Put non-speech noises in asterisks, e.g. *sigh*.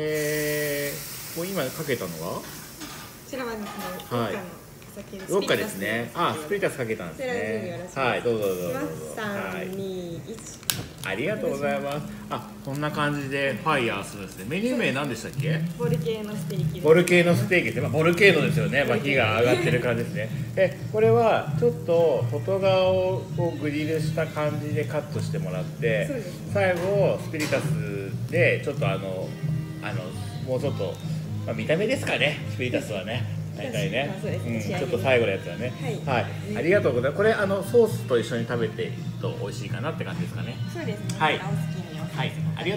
えー、もう今かけたのは？こちらはですね、はい。ウォッカですね。あスピリタスかけたんですね。はい。どうぞどうぞ。どうぞ三はい。二一。ありがとうございます。あこんな感じでファイヤーするんですね。メニュー名何でしたっけ？ボルケーノステーキ。ボルケーノステーキですね、まあ、ボルケーノですよね、まあ、火が上がってる感じですね。えこれはちょっと外側をグリルした感じでカットしてもらって最後スピリタスでちょっとあのあのもうちょっと、まあ、見た目ですかねスピリタスはね *laughs* 大体ね。うん、ちょっと最後のやつはね。はい。ありがとうございます。これあのソースと一緒に食べていくと美味しいかなって感じですかね。そうですね。はい。はい。ありがとう